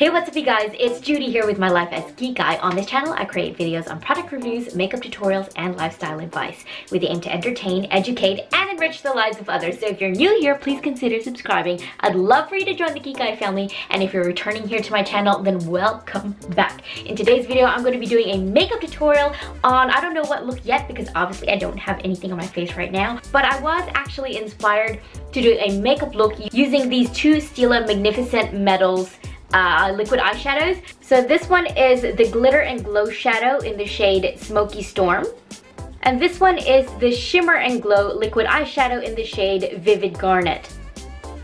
Hey, what's up you guys? It's Judie here with my life as Kikay. On this channel, I create videos on product reviews, makeup tutorials, and lifestyle advice with the aim to entertain, educate, and enrich the lives of others. So if you're new here, please consider subscribing. I'd love for you to join the Kikay family, and if you're returning here to my channel, then welcome back. In today's video, I'm going to be doing a makeup tutorial on, I don't know what look yet, because obviously I don't have anything on my face right now, but I was actually inspired to do a makeup look using these two Stila Magnificent Metals uh, liquid eyeshadows. So this one is the Glitter and Glow Shadow in the shade Smokey Storm. And this one is the Shimmer and Glow liquid eyeshadow in the shade Vivid Garnet.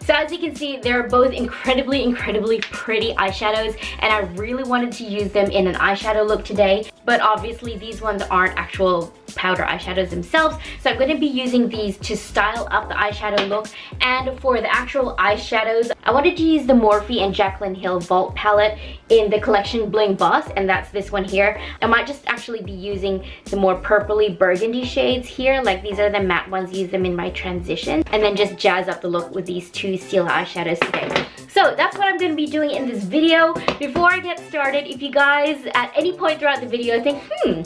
So as you can see, they're both incredibly, incredibly pretty eyeshadows and I really wanted to use them in an eyeshadow look today. But obviously these ones aren't actual powder eyeshadows themselves. So I'm going to be using these to style up the eyeshadow look. And for the actual eyeshadows, I wanted to use the Morphe and Jaclyn Hill Vault palette in the collection Bling Boss. And that's this one here. I might just actually be using the more purpley burgundy shades here. Like these are the matte ones. Use them in my transition. And then just jazz up the look with these two Stila eyeshadows today. So that's what I'm going to be doing in this video. Before I get started, if you guys at any point throughout the video think, hmm,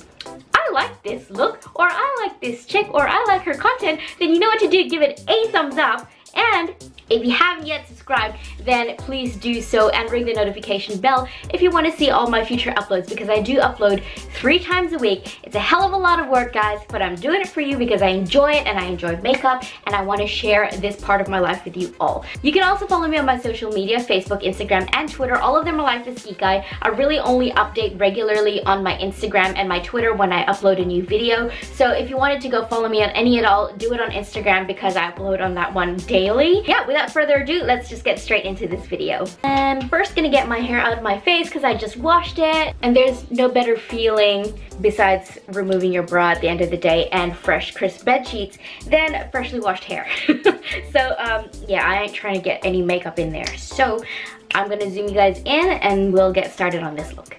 like this look, or I like this chick, or I like her content, then you know what to do. Give it a thumbs up. And if you haven't yet subscribed, then please do so and ring the notification bell if you want to see all my future uploads because I do upload three times a week. It's a hell of a lot of work, guys, but I'm doing it for you because I enjoy it and I enjoy makeup and I want to share this part of my life with you all. You can also follow me on my social media, Facebook, Instagram, and Twitter. All of them are Life is Guy. I really only update regularly on my Instagram and my Twitter when I upload a new video. So if you wanted to go follow me on any at all, do it on Instagram because I upload on that one daily. Yeah, without further ado, let's just get straight into this video. I'm first gonna get my hair out of my face because I just washed it. And there's no better feeling besides removing your bra at the end of the day and fresh, crisp bed sheets than freshly washed hair. so um, yeah, I ain't trying to get any makeup in there. So I'm gonna zoom you guys in and we'll get started on this look.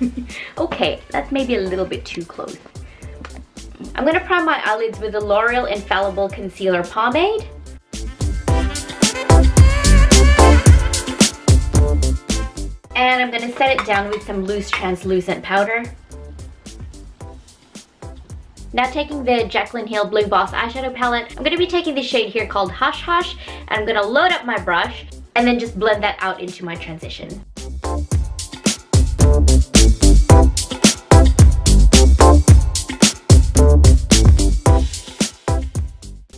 Okay, that's maybe a little bit too close. I'm gonna prime my eyelids with the L'Oreal Infallible Concealer Pomade. And I'm gonna set it down with some loose translucent powder. Now taking the Jaclyn Hill Bling Boss eyeshadow palette, I'm gonna be taking the shade here called Hush Hush, and I'm gonna load up my brush and then just blend that out into my transition.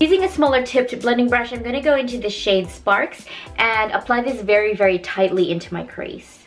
Using a smaller tipped blending brush, I'm going to go into the shade Sparks and apply this very, very tightly into my crease.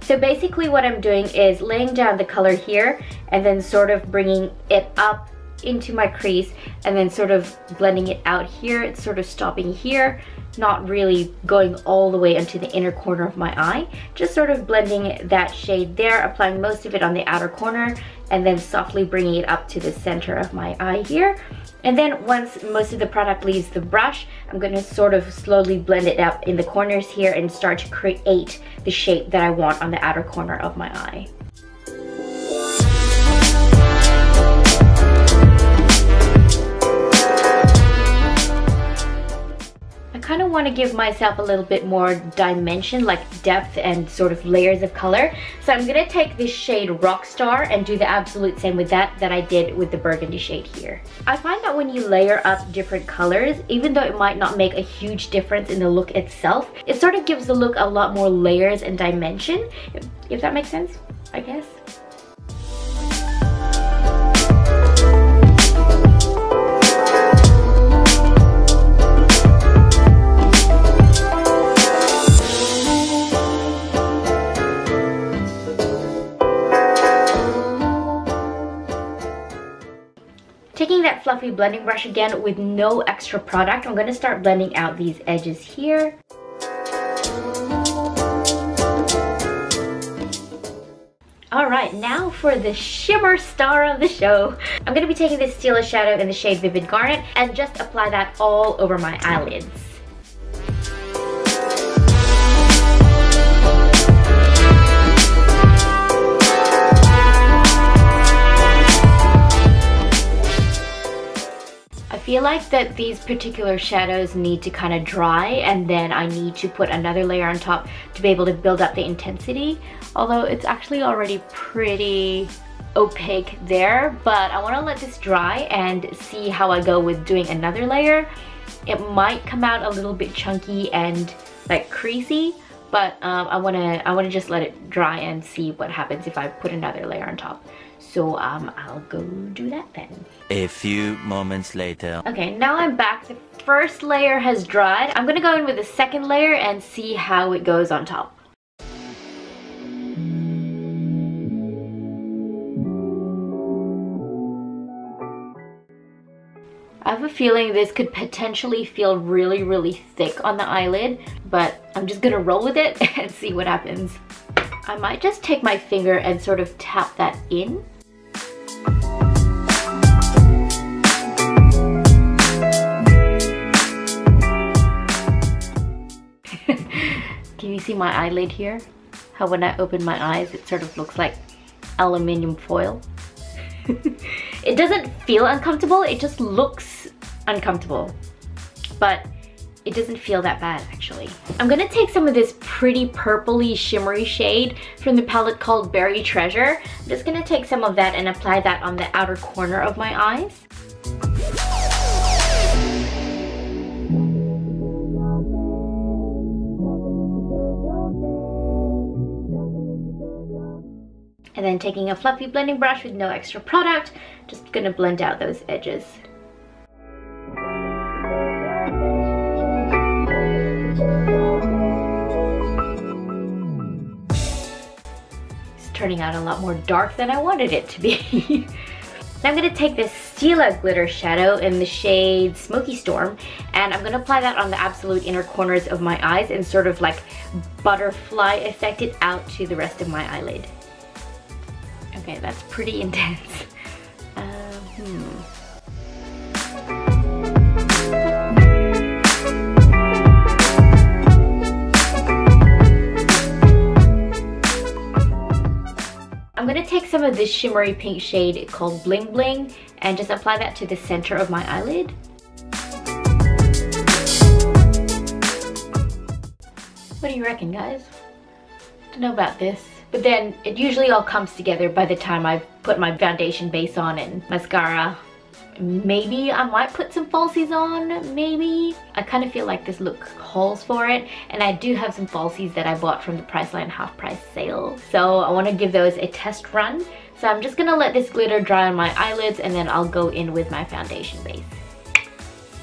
So basically what I'm doing is laying down the color here and then sort of bringing it up into my crease and then sort of blending it out here. It's sort of stopping here, not really going all the way into the inner corner of my eye. Just sort of blending that shade there, applying most of it on the outer corner and then softly bringing it up to the center of my eye here. And then once most of the product leaves the brush, I'm going to sort of slowly blend it up in the corners here and start to create the shape that I want on the outer corner of my eye. Kind of want to give myself a little bit more dimension, like depth and sort of layers of color. So I'm going to take this shade Rockstar and do the absolute same with that that I did with the burgundy shade here. I find that when you layer up different colors, even though it might not make a huge difference in the look itself, it sort of gives the look a lot more layers and dimension, if, if that makes sense, I guess. Fluffy blending brush again with no extra product, I'm going to start blending out these edges here. Alright, now for the shimmer star of the show. I'm going to be taking this Stila shadow in the shade Vivid Garnet and just apply that all over my eyelids. Feel like that these particular shadows need to kind of dry and then I need to put another layer on top to be able to build up the intensity. Although it's actually already pretty opaque there, but I want to let this dry and see how I go with doing another layer. It might come out a little bit chunky and like creasy, but um, I want to I want to just let it dry and see what happens if I put another layer on top. So um, I'll go do that then. A few moments later. Okay, now I'm back. The first layer has dried. I'm gonna go in with the second layer and see how it goes on top. I have a feeling this could potentially feel really, really thick on the eyelid, but I'm just gonna roll with it and see what happens. I might just take my finger and sort of tap that in. See my eyelid here? How when I open my eyes, it sort of looks like aluminium foil. it doesn't feel uncomfortable, it just looks uncomfortable. But it doesn't feel that bad actually. I'm gonna take some of this pretty purpley shimmery shade from the palette called Berry Treasure. I'm just gonna take some of that and apply that on the outer corner of my eyes. And then taking a fluffy blending brush with no extra product, just gonna blend out those edges. It's turning out a lot more dark than I wanted it to be. Now I'm to take this Stila glitter shadow in the shade Smokey Storm and I'm to apply that on the absolute inner corners of my eyes and sort of like butterfly effect it out to the rest of my eyelid. Okay, that's pretty intense. Uh, hmm. I'm gonna take some of this shimmery pink shade called Bling Bling and just apply that to the center of my eyelid. What do you reckon, guys? Don't know about this. But then it usually all comes together by the time I've put my foundation base on and mascara. Maybe I might put some falsies on, maybe. I kind of feel like this look calls for it. And I do have some falsies that I bought from the Priceline half price sale. So I want to give those a test run. So I'm just going to let this glitter dry on my eyelids and then I'll go in with my foundation base.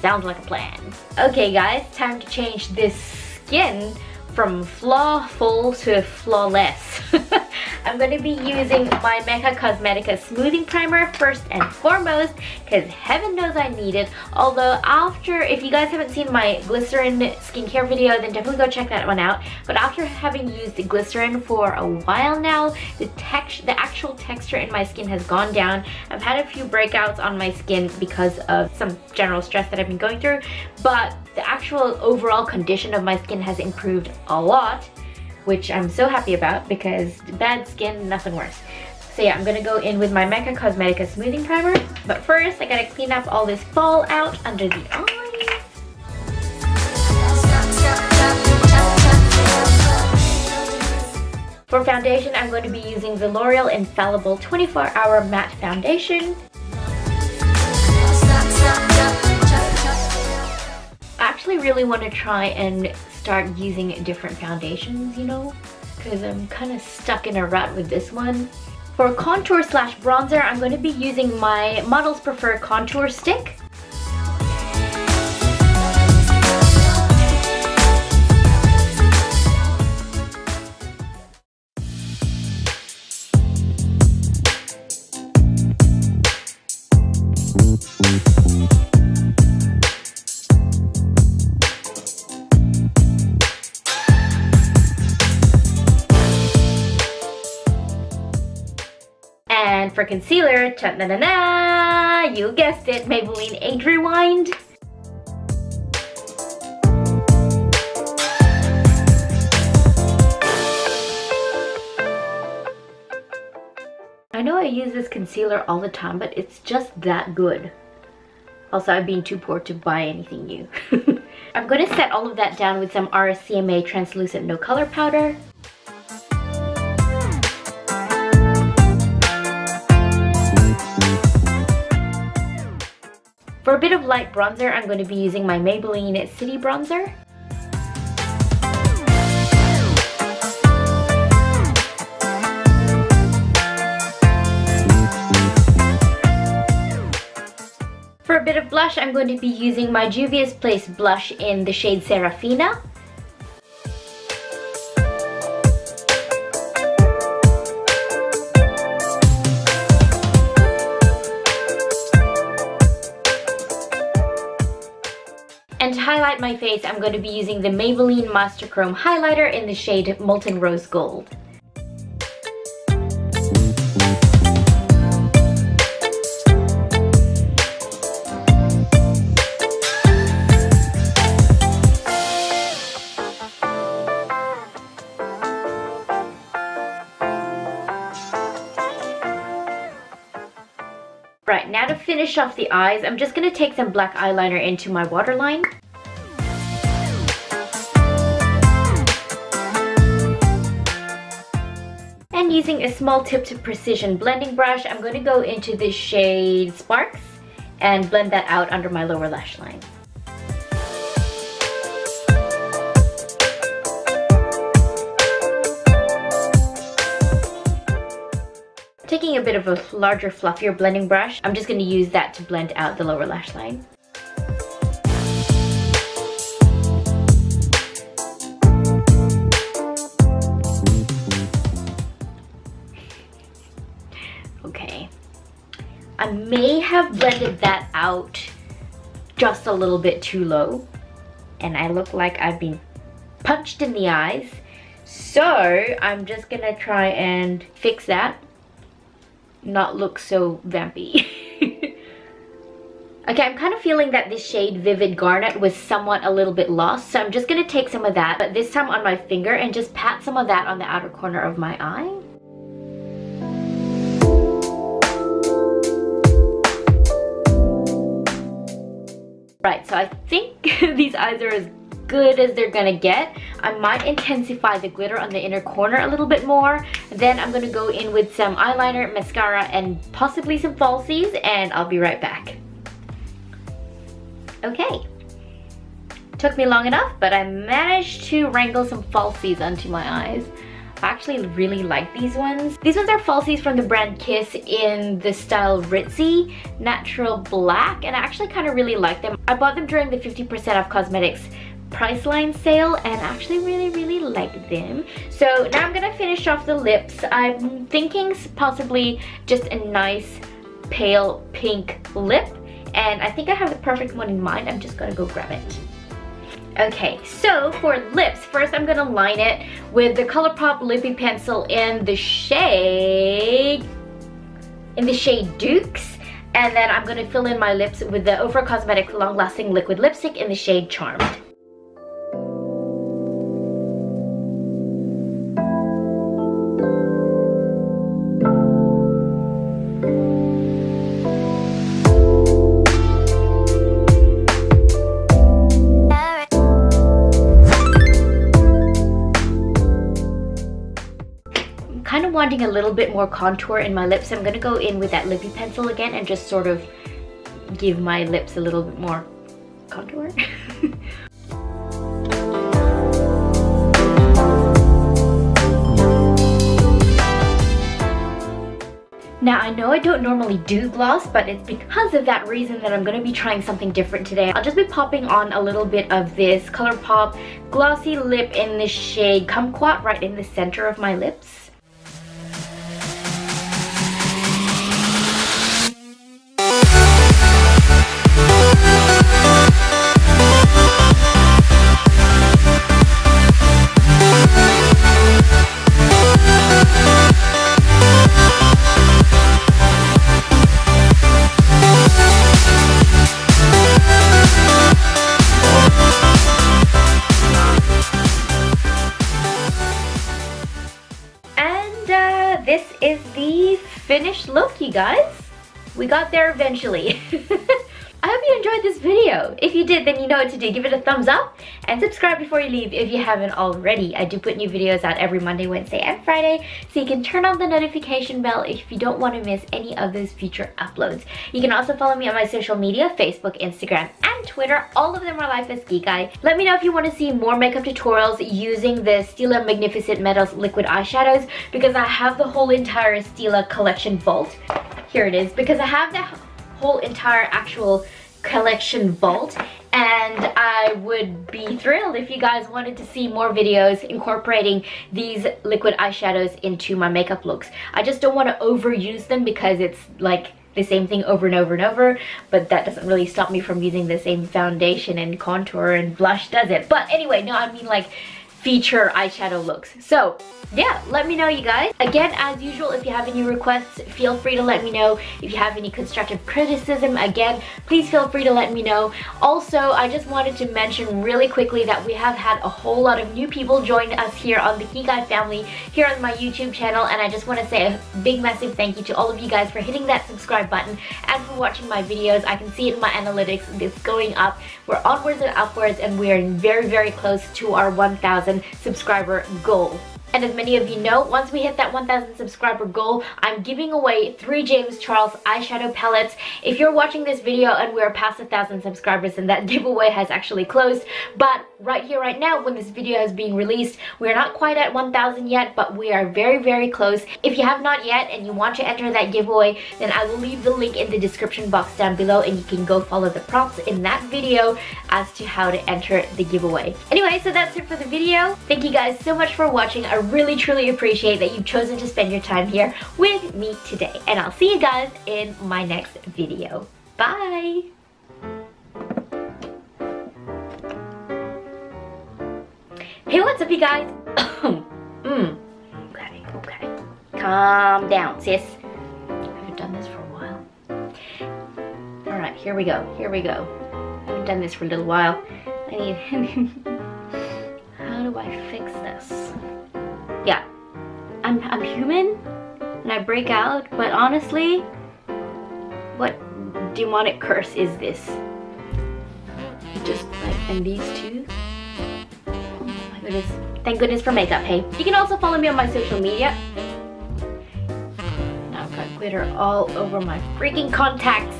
Sounds like a plan. Okay guys, time to change this skin from flawful to flawless. I'm going to be using my Mecca Cosmetica Smoothing Primer first and foremost because heaven knows I need it. Although after, if you guys haven't seen my glycerin skincare video, then definitely go check that one out. But after having used glycerin for a while now, the, text, the actual texture in my skin has gone down. I've had a few breakouts on my skin because of some general stress that I've been going through, but the actual overall condition of my skin has improved a lot which I'm so happy about because bad skin, nothing worse. So yeah, I'm gonna go in with my Mecca Cosmetica Smoothing Primer. But first, I gotta clean up all this fallout under the eyes. For foundation, I'm going to be using the L'Oreal Infallible 24 Hour Matte Foundation. Actually really want to try and start using different foundations, you know? Because I'm kind of stuck in a rut with this one. For contour slash bronzer, I'm going to be using my Models Prefer Contour Stick. Concealer, -na -na -na, you guessed it, Maybelline Age Rewind. I know I use this concealer all the time, but it's just that good. Also, I've been too poor to buy anything new. I'm going to set all of that down with some RCMA translucent no color powder. For a bit of light bronzer, I'm going to be using my Maybelline City Bronzer. For a bit of blush, I'm going to be using my Juvia's Place blush in the shade Serafina. My face, I'm going to be using the Maybelline Master Chrome Highlighter in the shade Molten Rose Gold. Right, now to finish off the eyes, I'm just going to take some black eyeliner into my waterline. Using a small tipped precision blending brush, I'm going to go into the shade Sparks and blend that out under my lower lash line. Taking a bit of a larger, fluffier blending brush, I'm just going to use that to blend out the lower lash line. Have blended that out just a little bit too low and I look like I've been punched in the eyes. So I'm just gonna try and fix that not look so vampy. okay, I'm kind of feeling that this shade Vivid Garnet was somewhat a little bit lost, so I'm just going to take some of that, but this time on my finger and just pat some of that on the outer corner of my eye. Right, so I think these eyes are as good as they're gonna get. I might intensify the glitter on the inner corner a little bit more. Then I'm gonna go in with some eyeliner, mascara, and possibly some falsies, and I'll be right back. Okay. Took me long enough, but I managed to wrangle some falsies onto my eyes. I actually really like these ones. These ones are falsies from the brand Kiss in the style Ritzy Natural Black and I actually kind of really like them. I bought them during the 50% off cosmetics Priceline sale and actually really, really like them. So now I'm gonna finish off the lips. I'm thinking possibly just a nice pale pink lip and I think I have the perfect one in mind. I'm just gonna go grab it. Okay, so for lips, first I'm gonna line it with the ColourPop Lippie Pencil in the shade, in the shade Dukes. And then I'm gonna fill in my lips with the Ofra Cosmetics Long Lasting Liquid Lipstick in the shade Charmed. Wanting a little bit more contour in my lips, I'm gonna go in with that lippy pencil again and just sort of give my lips a little bit more contour. Now I know I don't normally do gloss, but it's because of that reason that I'm going to be trying something different today. I'll just be popping on a little bit of this ColourPop Glossy Lip in the shade Kumquat right in the center of my lips. There eventually. I hope you enjoyed this If you did, then you know what to do. Give it a thumbs up and subscribe before you leave if you haven't already. I do put new videos out every Monday, Wednesday, and Friday, so you can turn on the notification bell if you don't want to miss any of those future uploads. You can also follow me on my social media, Facebook, Instagram, and Twitter. All of them are Life as Kikay. Let me know if you want to see more makeup tutorials using the Stila Magnificent Metals liquid eyeshadows because I have the whole entire Stila collection vault. Here it is because I have the whole entire actual collection vault and I would be thrilled if you guys wanted to see more videos incorporating these liquid eyeshadows into my makeup looks. I just don't want to overuse them because it's like the same thing over and over and over but that doesn't really stop me from using the same foundation and contour and blush does it but anyway no I mean like feature eyeshadow looks. So yeah, let me know you guys. Again, as usual, if you have any requests, feel free to let me know. If you have any constructive criticism, again, please feel free to let me know. Also, I just wanted to mention really quickly that we have had a whole lot of new people join us here on the Eye family here on my YouTube channel and I just want to say a big massive thank you to all of you guys for hitting that subscribe button and for watching my videos. I can see it in my analytics, it's going up. We're onwards and upwards and we are very, very close to our 1,000 subscriber goal. And as many of you know, once we hit that 1,000 subscriber goal, I'm giving away three James Charles eyeshadow palettes. If you're watching this video and we're past 1,000 subscribers, then that giveaway has actually closed. But right here, right now, when this video is being released, we're not quite at 1,000 yet, but we are very, very close. If you have not yet and you want to enter that giveaway, then I will leave the link in the description box down below and you can go follow the prompts in that video as to how to enter the giveaway. Anyway, so that's it for the video. Thank you guys so much for watching. I really truly appreciate that you've chosen to spend your time here with me today. And I'll see you guys in my next video. Bye! Hey, what's up you guys? mm. Okay, okay. Calm down, sis. I haven't done this for a while. Alright, here we go, here we go. I haven't done this for a little while. I need... How do I fix this? I'm, I'm human and I break out, but honestly, what demonic curse is this? Just like, and these two? Oh my goodness. Thank goodness for makeup, hey. You can also follow me on my social media. Now I've got glitter all over my freaking contacts.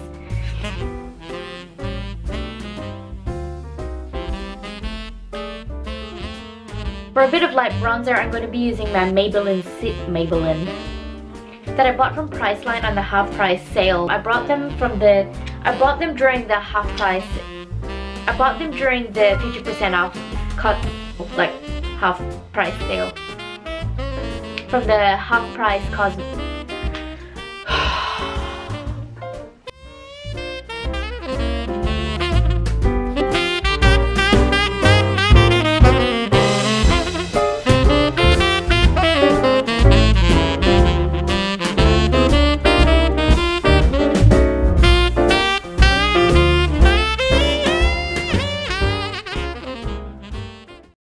For a bit of light bronzer, I'm going to be using my Maybelline Maybelline that I bought from Priceline on the half price sale. I brought them from the, I bought them during the half price, I bought them during the 50% off, cut, like half price sale from the half price cosmetic